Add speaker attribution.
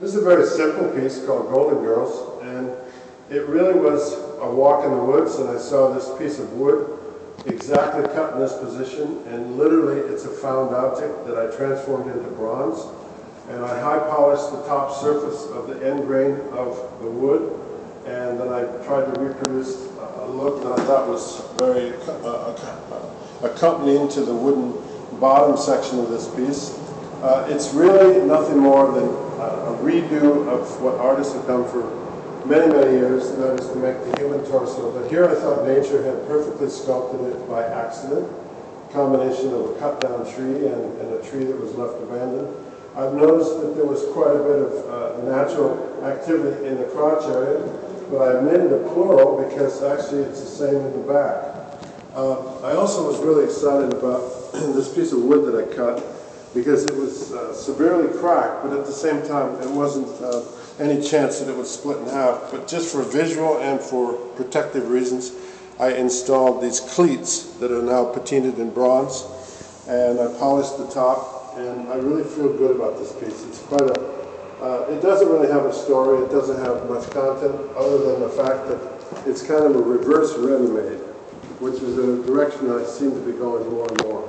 Speaker 1: This is a very simple piece called Golden Girls, and it really was a walk in the woods, and I saw this piece of wood exactly cut in this position, and literally it's a found object that I transformed into bronze, and I high polished the top surface of the end grain of the wood, and then I tried to reproduce a look that I thought was very uh, accompanying to the wooden bottom section of this piece. Uh, it's really nothing more than a redo of what artists have done for many, many years, and that is to make the human torso. But here I thought nature had perfectly sculpted it by accident, combination of a cut down tree and, and a tree that was left abandoned. I've noticed that there was quite a bit of uh, natural activity in the crotch area, but I made it a plural because actually it's the same in the back. Uh, I also was really excited about this piece of wood that I cut because it was uh, severely cracked, but at the same time, it wasn't uh, any chance that it would split in half. But just for visual and for protective reasons, I installed these cleats that are now patinaed in bronze, and I polished the top, and I really feel good about this piece. It's quite a, uh, it doesn't really have a story, it doesn't have much content, other than the fact that it's kind of a reverse ready-made, which is a direction I seem to be going more and more.